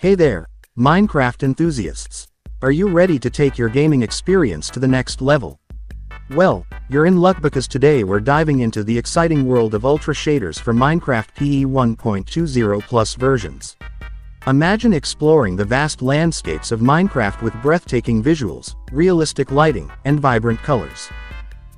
Hey there, Minecraft enthusiasts. Are you ready to take your gaming experience to the next level? Well, you're in luck because today we're diving into the exciting world of Ultra Shaders for Minecraft PE 1.20 plus versions. Imagine exploring the vast landscapes of Minecraft with breathtaking visuals, realistic lighting, and vibrant colors.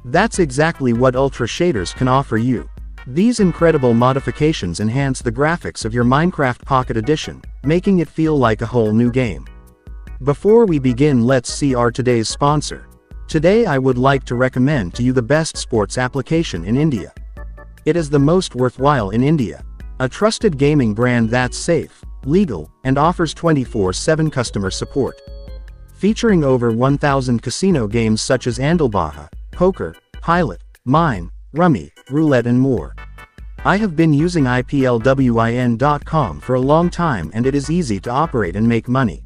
That's exactly what Ultra Shaders can offer you. These incredible modifications enhance the graphics of your Minecraft Pocket Edition, making it feel like a whole new game. Before we begin let's see our today's sponsor. Today I would like to recommend to you the best sports application in India. It is the most worthwhile in India. A trusted gaming brand that's safe, legal, and offers 24-7 customer support. Featuring over 1,000 casino games such as Andar Bahar, Poker, Pilot, Mine, Rummy, Roulette and more. I have been using IPLWIN.com for a long time and it is easy to operate and make money.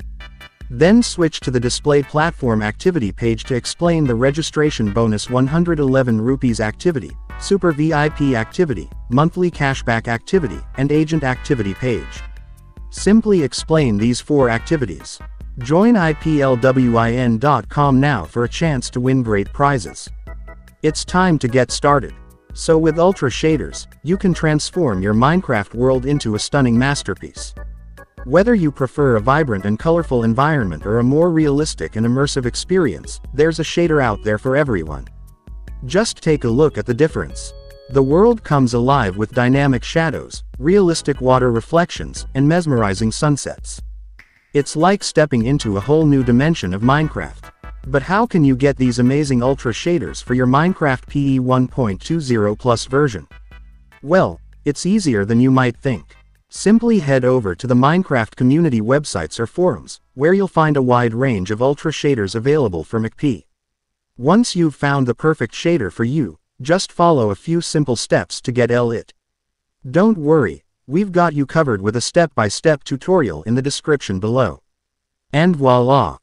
Then switch to the display platform activity page to explain the registration bonus 111 rupees activity, super VIP activity, monthly cashback activity, and agent activity page. Simply explain these four activities. Join IPLWIN.com now for a chance to win great prizes. It's time to get started. So with Ultra Shaders, you can transform your Minecraft world into a stunning masterpiece. Whether you prefer a vibrant and colorful environment or a more realistic and immersive experience, there's a shader out there for everyone. Just take a look at the difference. The world comes alive with dynamic shadows, realistic water reflections, and mesmerizing sunsets. It's like stepping into a whole new dimension of Minecraft. But how can you get these amazing ultra shaders for your Minecraft PE 1.20 Plus version? Well, it's easier than you might think. Simply head over to the Minecraft community websites or forums, where you'll find a wide range of ultra shaders available for McP. Once you've found the perfect shader for you, just follow a few simple steps to get L-It. Don't worry, we've got you covered with a step-by-step -step tutorial in the description below. And voila!